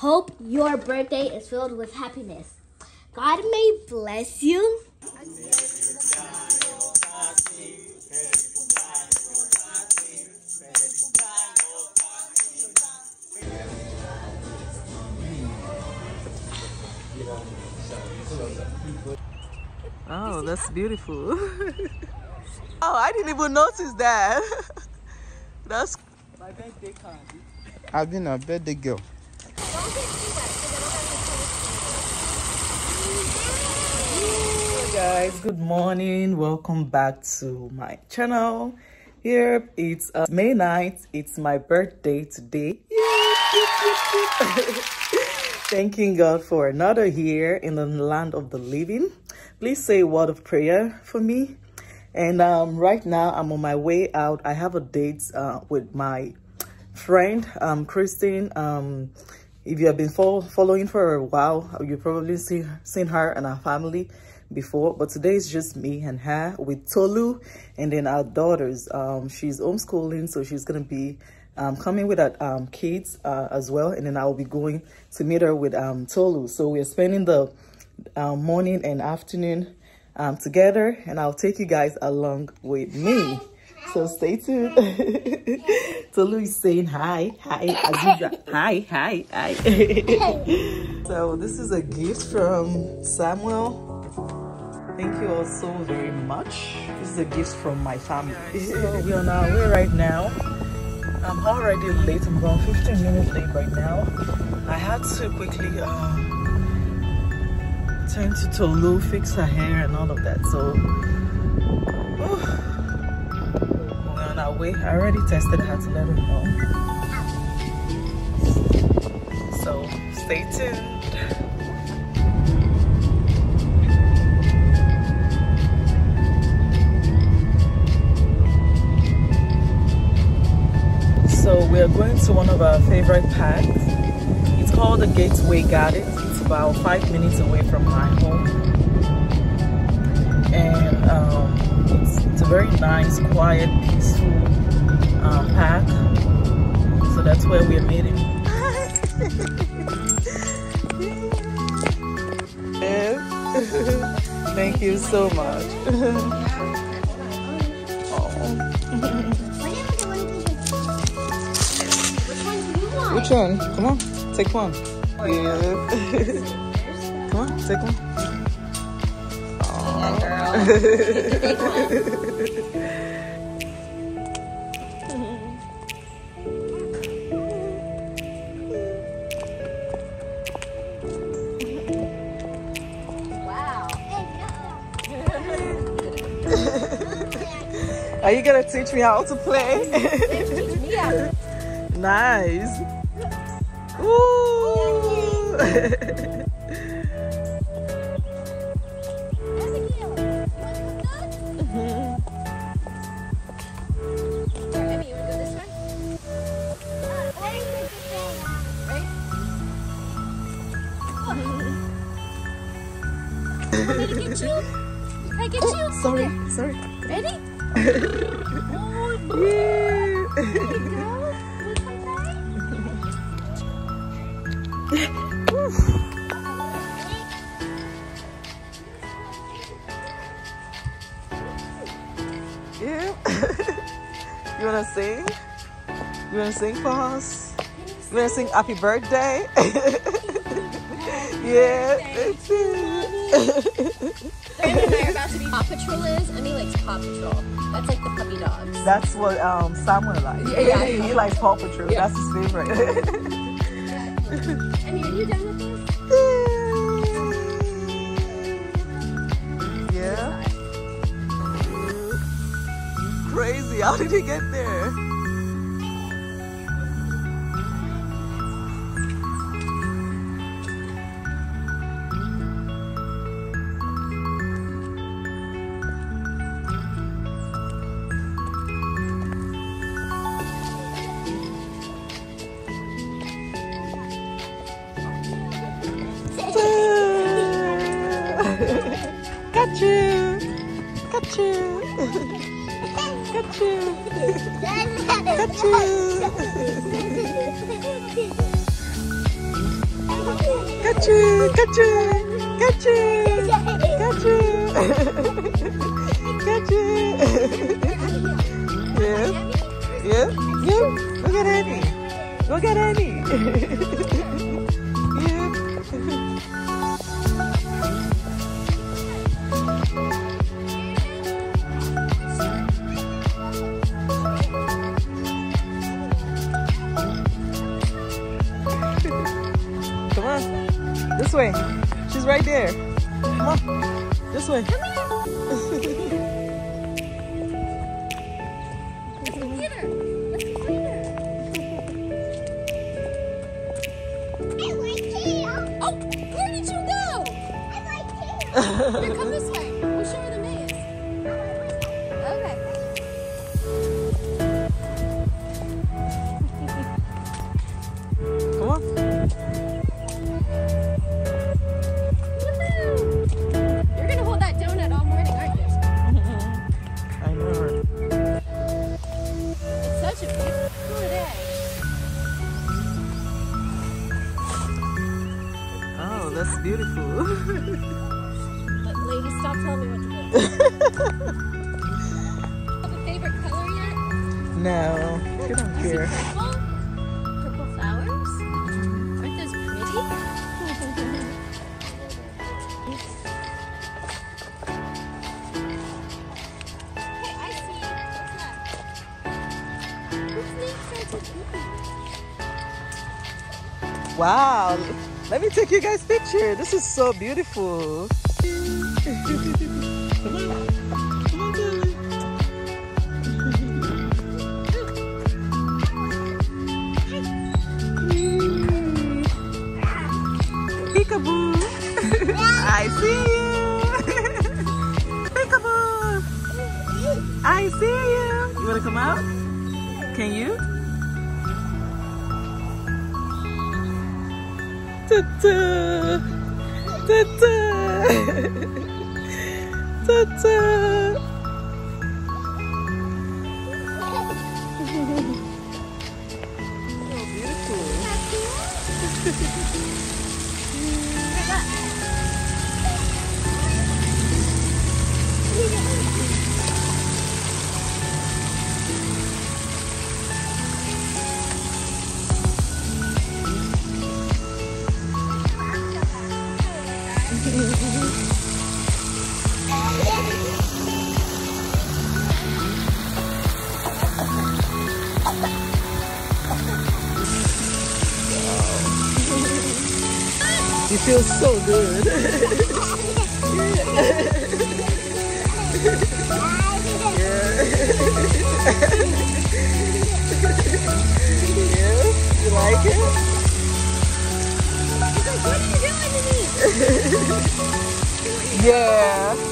Hope your birthday is filled with happiness. God may bless you. Oh, that's beautiful. oh, I didn't even notice that. that's my birthday card. I've been a birthday girl. Guys, good morning. Welcome back to my channel. Here it's uh, May 9th. It's my birthday today. Thanking God for another year in the land of the living. Please say a word of prayer for me. And um, right now I'm on my way out. I have a date uh, with my friend, um, Kristen. Um, if you have been follow following for a while, you've probably see, seen her and her family before. But today is just me and her with Tolu and then our daughters. Um, she's homeschooling, so she's going to be um, coming with her um, kids uh, as well. And then I'll be going to meet her with um, Tolu. So we're spending the uh, morning and afternoon um, together. And I'll take you guys along with me. So stay tuned. Tolu is saying hi, hi, Aziza, hi, hi, hi. so this is a gift from Samuel. Thank you all so very much. This is a gift from my family. So we're on our way right now. I'm already late. I'm about 15 minutes late right now. I had to quickly uh, turn to Tolu, fix her hair and all of that. So oh, on our way. I already tested her to let her know. So stay tuned. So we're going to one of our favorite parks. It's called the Gateway Gardens. It's about five minutes away from my home. And um, it's, it's a very nice, quiet, peaceful um, park. So that's where we're meeting. Thank you so much. Which one? Come on, take one. Yeah. Come on, take one. Are you gonna teach me how to play? nice. Ooh. Get you? Can I get oh, you? sorry, sorry. Ready? Oh Yeah. Yeah. you wanna sing? You wanna sing for us? You wanna sing happy birthday? yeah. That's it. Brandon and I are about to be Paw Patrol is. I mean, like Paw Patrol. That's like the puppy dogs. That's what um Samuel likes. Yeah, yeah. he likes Paw Patrol. Yeah. That's his favorite. I mean, are you done with this? yeah. Crazy. How did he get there? It! Catch it! Catch it! Catch it! yeah. Yeah. Yeah. Go get Annie. Go get Annie. This way. She's right there. Come on. This way. Come on. I like Kale. Oh, where did you go? I like you. Here, come this way. That's beautiful. But lady, stop telling me what to do. Have a favorite color yet? no, don't care. Purple? Purple flowers? Aren't those pretty? Hey, I see. What's that? Whose name starts with? Wow. Let me take you guys picture. This is so beautiful. Peekaboo. I see you. Peekaboo. I see you. You want to come out? Can you? つつーつつー。So good. yeah, you like it? What are you doing to me? Yeah.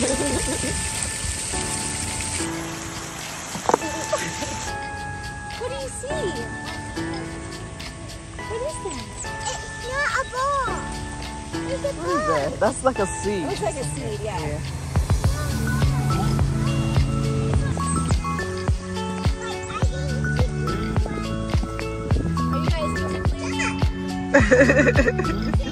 What do you see? What is that? It's not a ball. It's a What is that? That's like a seed. Looks like a seed, yeah. Yeah. Are you guys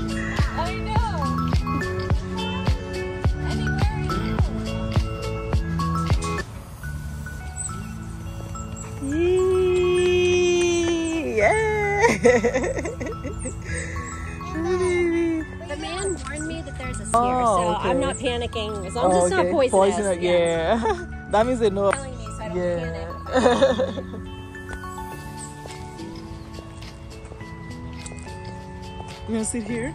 I'm not panicking as long as oh, it's not poisonous. Poisonous, yeah. that means they know. Telling me so I don't Yeah. panic. You gonna sit here?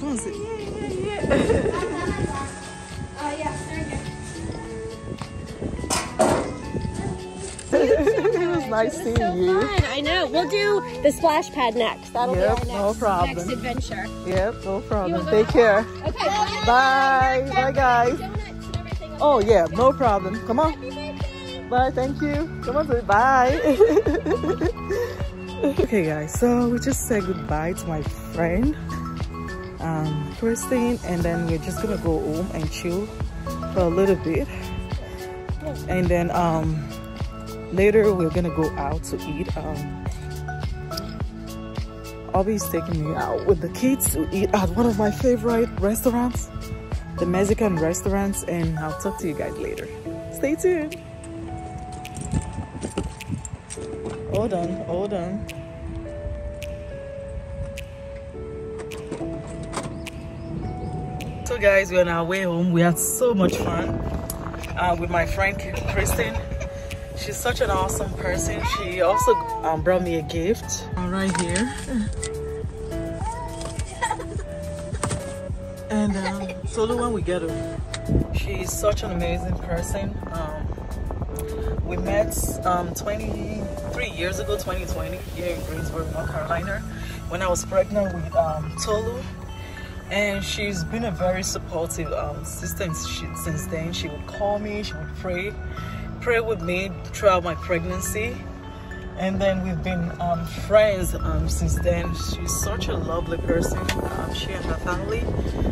Come on, sit. it was nice seeing you. Fun, I know. We'll do the splash pad next. That'll Yep, be our no problem. next adventure. Yep, no problem. Take care. Okay. Bye. Bye, guys. And everything. Oh, yeah, no problem. Come on. Bye, thank you. Come on, say bye. okay, guys, so we just said goodbye to my friend, um, Kristen, and then we're just gonna go home and chill for a little bit. And then um, later we're gonna go out to eat. Um, Obi's taking me out with the kids to eat at one of my favorite restaurants, the Mexican restaurants, and I'll talk to you guys later. Stay tuned. Hold on, hold on. So guys, we're on our way home. We had so much fun uh, with my friend Kristen. She's such an awesome person. She also um, brought me a gift. Right here. and um, Tolu, when we get her, she's such an amazing person. Um, we met um, 23 years ago, 2020, here in Greensboro, North Carolina, when I was pregnant with um, Tolu. And she's been a very supportive um, sister she, since then. She would call me, she would pray, pray with me throughout my pregnancy. And then we've been um, friends um, since then. She's such a lovely person, um, she and her family.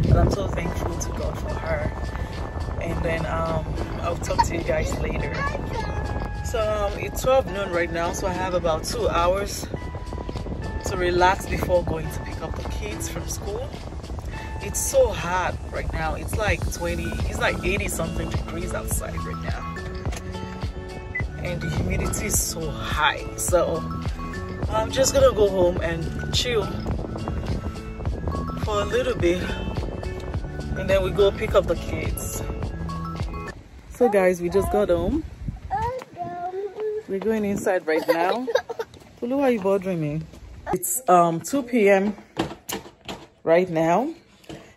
And I'm so thankful to God for her. And then um, I'll talk to you guys later. So um, it's 12 noon right now, so I have about two hours to relax before going to pick up the kids from school. It's so hot right now. It's like 20, it's like 80 something degrees outside right now. And the humidity is so high. So I'm just gonna go home and chill for a little bit. And then we go pick up the kids. So guys, we just got home. We're going inside right now. Tolu, are you bothering me? It's um 2 p.m. right now.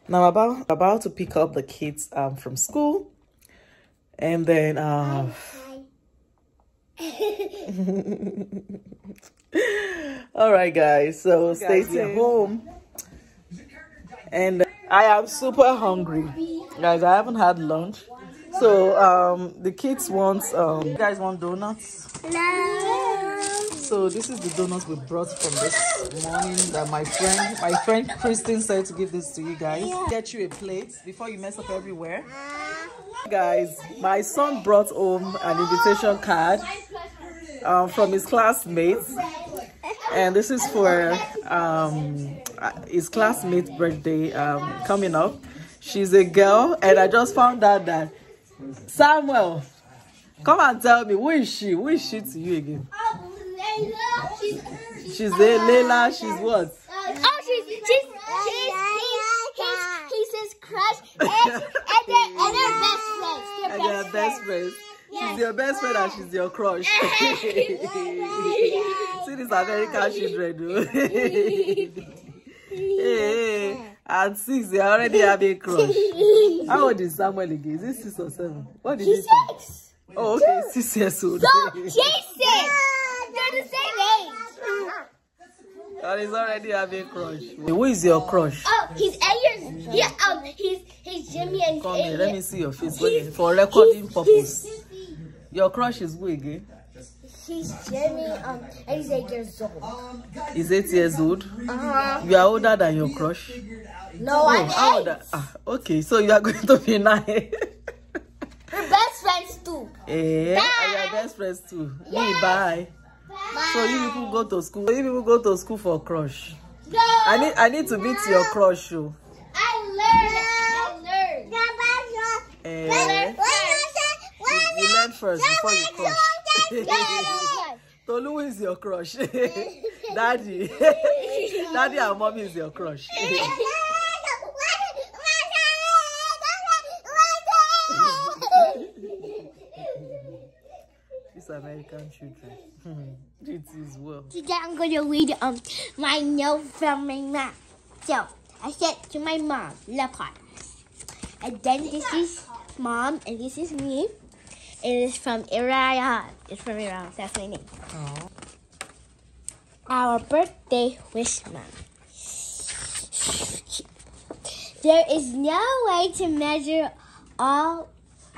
Now I'm about about to pick up the kids um from school. And then uh all right guys so stay at home. And i am super hungry. Guys i haven't had lunch. So um the kids want um you guys want donuts? So this is the donuts we brought from this morning that my friend my friend Kristen said to give this to you guys. Get you a plate before you mess up everywhere guys my son brought home an invitation card um, from his classmates and this is for um, his classmate's birthday um, coming up. She's a girl and i just found out that samuel come and tell me who is she? Who is she to you again? She's a Layla. she's what? Oh, she's she's she's he's, he's, he's his crush, and and and they're best friends. They're and they're best friends she's your best friend and she's your crush. See this american children hey, at six they already have a crush. How old is samuel again? Is it six or seven? What you She's say? six. oh okay six years old. She's six. They're the same. And he's already having crush who is your crush Oh, he's eight years. He um, he's he's Jimmy and come eight here let me see your face wait, for recording he's- purpose He's, your crush is who again he's Jimmy um, and he's eight years old. he's eight years old Uh huh. you are older than your crush No, oh I'm eight. old are- ah, okay so you are going to be nine We're best friends too. Eh, and your best friends too. Me, bye. So you people go to school. You people go to school for crush. No. I need I need to meet your crush. Oh. I learned. I learned. Eh, you, you learn first before you crush. Tolu is your crush. Daddy. Daddy and mommy is your crush. American children. it is well. Today I'm going to read um my note from my mom. So I said to my mom, love heart. And then this is mom and this is me. It is from Iriah. It's from Iriah. That's my name. Oh. Our birthday wish, mom. There is no way to measure all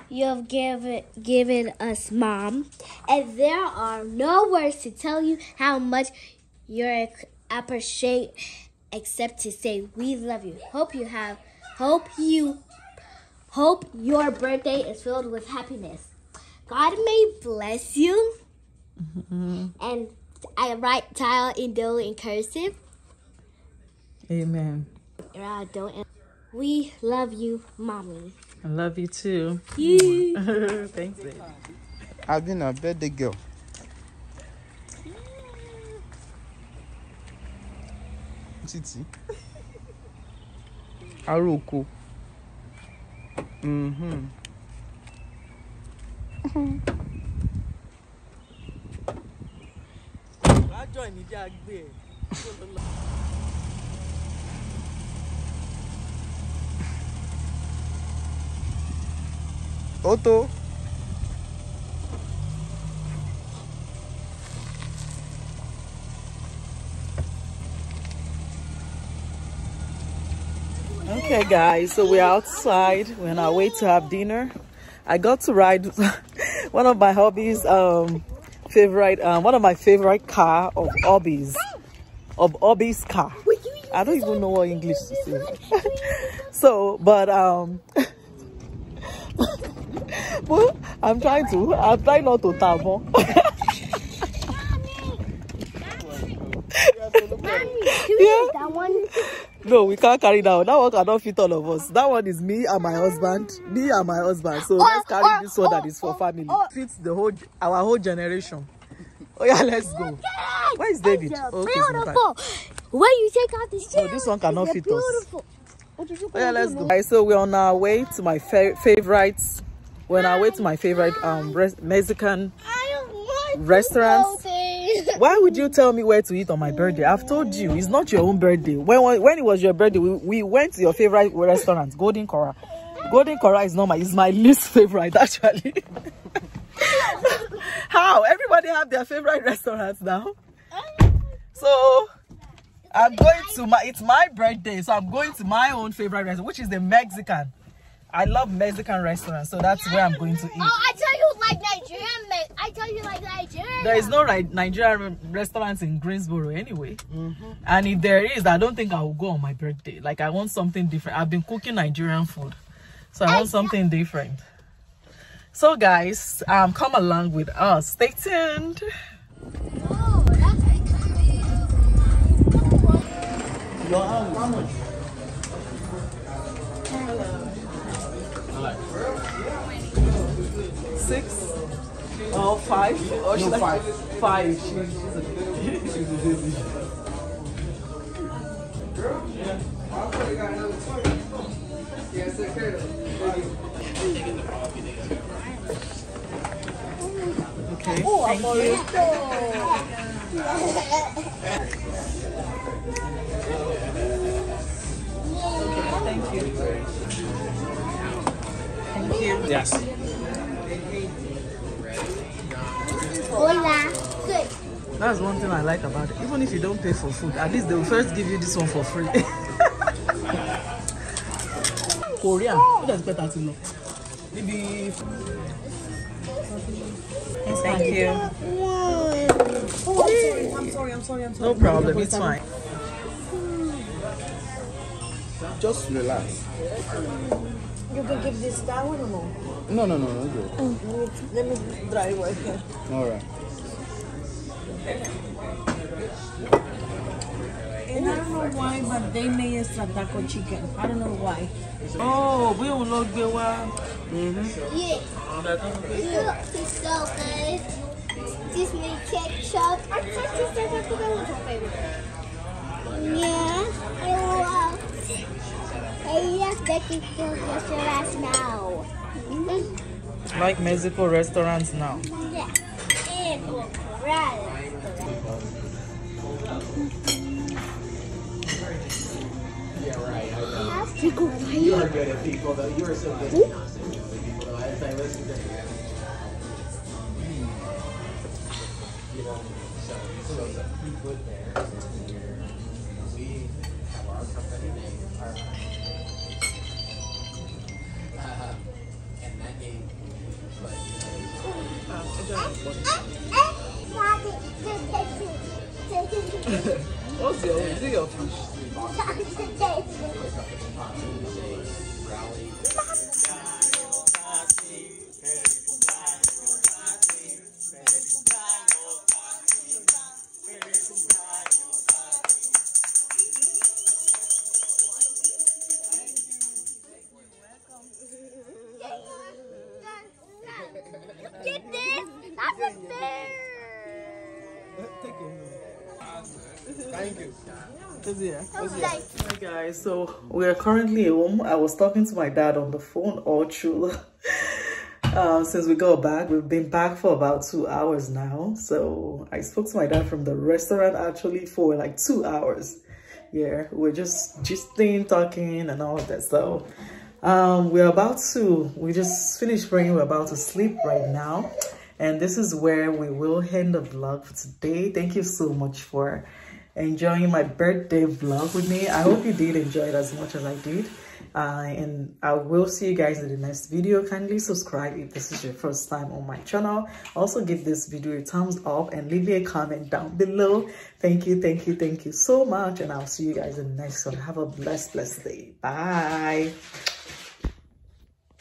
you've given given us, mom, and there are no words to tell you how much you appreciate except to say we love you. Hope you have hope you hope your birthday is filled with happiness. God may bless you. Mm-hmm. And I write tile in double in cursive. Amen. Don't we love you, mommy. I love you too. You. Thanks, babe. I've been a birthday girl. Titi. Aroko. Mm-hmm. Otto. Okay, guys, so we're outside. We're on our way to have dinner. I got to ride one of my hobbies, um, favorite, um, one of my favorite car of hobbies, of hobbies car. I don't even know what English to say. so, but um, well, I'm trying to. I'm trying not to tabo. yeah. That one. No, we can't carry that one. That one cannot fit all of us. That one is me and my husband. Me and my husband. So let's carry this one that is for family. Fits the whole our whole generation. Oh yeah, let's go. Where is David? Oh, okay, the beautiful. When you take out this chair, Oh, this one cannot fit us. beautiful. You Oh yeah, let's go. Right, so we're on our way to my fa favorite. We're went to my favorite um Mexican. I Restaurants. Why would you tell me where to eat on my birthday? I've told you it's not your own birthday. When when it was your birthday, we, we went to your favorite restaurant, Golden Corral. Golden Corral is not my is my least favorite actually. How everybody have their favorite restaurants now? So I'm going to my it's my birthday, so I'm going to my own favorite restaurant, which is the Mexican. I love Mexican restaurants, so that's where I'm going to eat. Oh, I tell you like Nigerian. I tell you like Nigerian. There is no right Nigerian restaurants in Greensboro anyway. And if there is, I don't think I will go on my birthday. Like I want something different. I've been cooking Nigerian food. So I want something different. So guys, um come along with us. Stay tuned. Oh, that's Six or five? Oh, or should I- five. Five. She- she's a- girl. Okay. Thank you. Thank you. Thank you. Yes. Hola. Good. That's one thing I like about it. Even if you don't pay for food, at least they will first give you this one for free. Korean. Who does better to know? Maybe. Thank you. Oh, I'm sorry, I'm sorry, I'm sorry. No problem. It's fine. Just relax. You can give this that one or no? No, no, no, no, good. Oh. Let me, let me drive right here. All right. And I don't know why, but they made extra taco chicken. I don't know why. Oh, we will not go well. Mm-hmm. Yeah. Look, it's so good. This me ketchup. I thought you said that was your favorite. Yeah, I love. I love Becky Phil's restaurant now. Like Mexico restaurants now. Yeah. Pickle Fries. That's pickle fries. You are good at people, though. Hmm. You are so good at not saying good at people, though. As I listen to you. You know, so, so the people there, we have our company name, our, that name, but, What's your, is it your Hi guys, so we are currently home. I was talking to my dad on the phone all through. um, since we got back, we've been back for about two hours now. So I spoke to my dad from the restaurant actually for like two hours. Yeah, we're just staying talking and all of that. So um, we're about to. We just finished praying. We're about to sleep right now, and this is where we will end the vlog for today. Thank you so much for enjoying my birthday vlog with me. I hope you did enjoy it as much as I did. Uh, and I will see you guys in the next video. Kindly subscribe if this is your first time on my channel. Also give this video a thumbs up and leave me a comment down below. Thank you, thank you, thank you so much. And I'll see you guys in the next one. Have a blessed, blessed day. Bye.